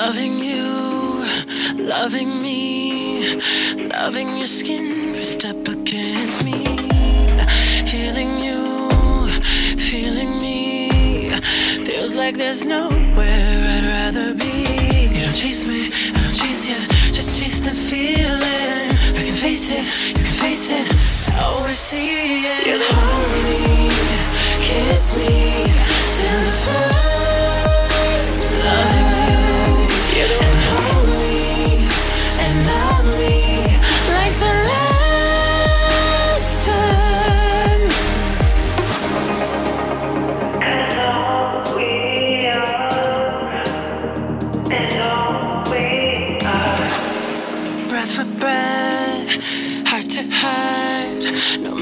Loving you, loving me, loving your skin pressed up against me. Feeling you, feeling me. Feels like there's nowhere I'd rather be. You don't chase me, I don't chase you, just chase the feeling. I can face it, you can face it, I always see it. You hold me,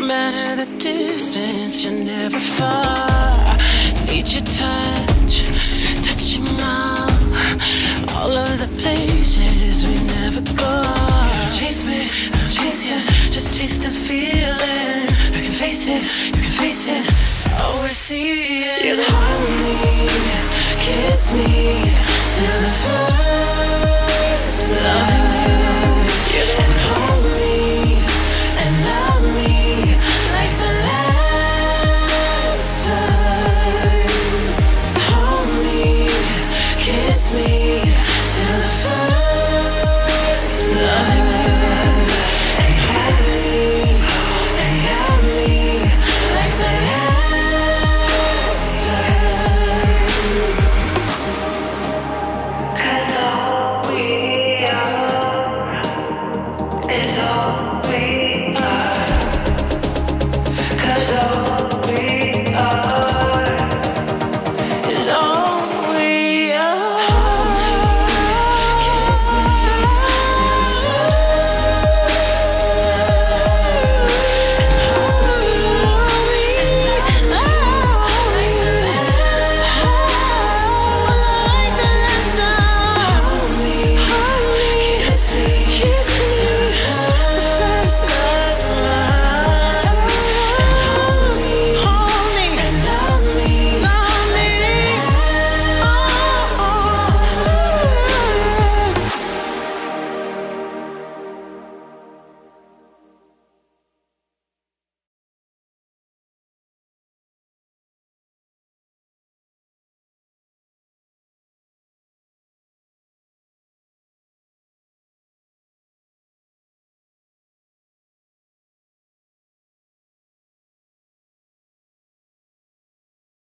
matter the distance, you're never far. Need your touch, touching all, all of the places we never go. Chase me, I don't chase you, just chase the feeling. I can face it, you can face it, I always see it. You hold me, kiss me till the